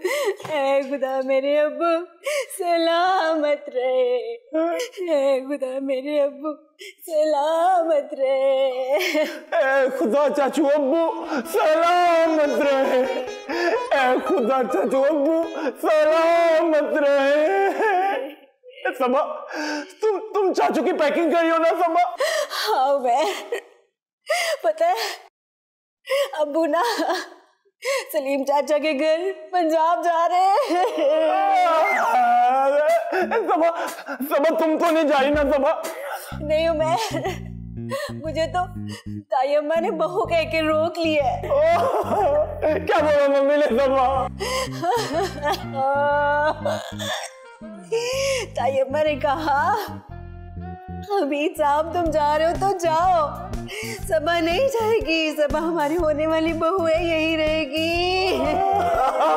ए खुदा मेरे अब्बू सलामत रहे। ए खुदा मेरे अब्बू सलामत रहे। ए खुदा चाचू अब्बू सलामत रहे। ए खुदा चाचू अब्बू सलामत रहे। सबा तुम तुम चाचू की पैकिंग करियो ना समा? हाँ मैं पता है अबू ना सलीम चाचा के घर पंजाब जा रहे हैं। सबा सबा तुम तो नहीं जाई ना सबा। नहीं हूँ मैं। मुझे तो ताई अम्मा ने बहू कह के रोक लिया है। क्या बोला मम्मी ने सबा? ताई अम्मा ने कहा अमीर साहब तुम जा रहे हो तो जाओ। सबा नहीं जाएगी। सबा हमारी होने वाली बहू है यही रहेगी। हो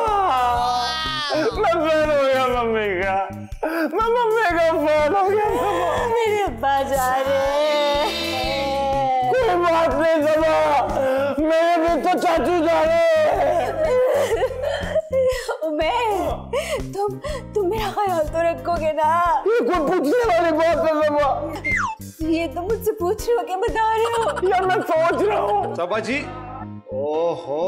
मम्मी का। मैं मम्मी का फ़ैन हो गया। मेरे अब्बा जा रहे कोई बात नहीं सबा मेरे भी तो चाचू जा रहे मैं तुम तुम मेरा ख्याल तो रखोगे ना? ये कोई पूछने वाली बात है। सबा ये तुम मुझसे पूछ रहे हो क्या बता रहे हो? यार मैं सोच रहा हूँ। सबा जी ओहो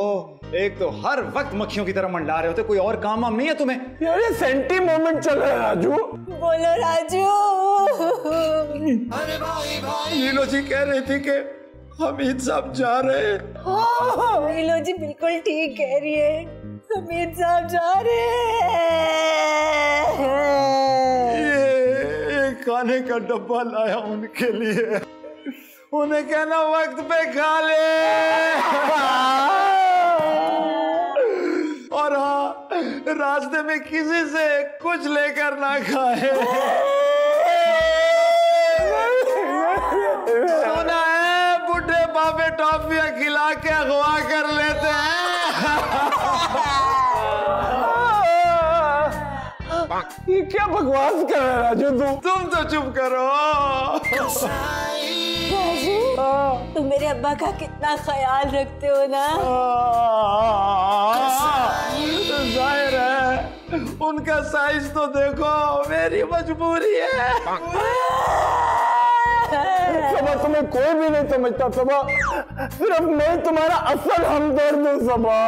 एक तो हर वक्त मक्खियों की तरह मंडला रहे होते कोई और काम वाम नहीं है तुम्हें? यार ये सेंटी मोमेंट चल रहा है राजू। बोलो राजू। अरे भाई भाई नीलो जी कह रही थी कि हमीद साहब जा रहे हैं। हाँ, नीलो जी बिल्कुल ठीक कह रही है। हमीद साहब जा रहे हैं। खाने का डब्बा लाया उनके लिए। उन्हें कहना, वक्त पे खा ले। और हाँ रास्ते में किसी से कुछ लेकर ना खाए। सुना है, बुढ़े बाबे टॉफियाँ खिला के अगवा कर लेते हैं। ये क्या बकवास कर रहा है राजू तू? तुम तो चुप करो। राजू तुम मेरे अब्बा का कितना ख्याल रखते हो ना? ज़ाहिर है उनका साइज़ तो देखो मेरी मजबूरी है। सबा तुम्हें कोई भी नहीं समझता सबा सिर्फ़ मैं तुम्हारा असल हमदर्द हूँ सबा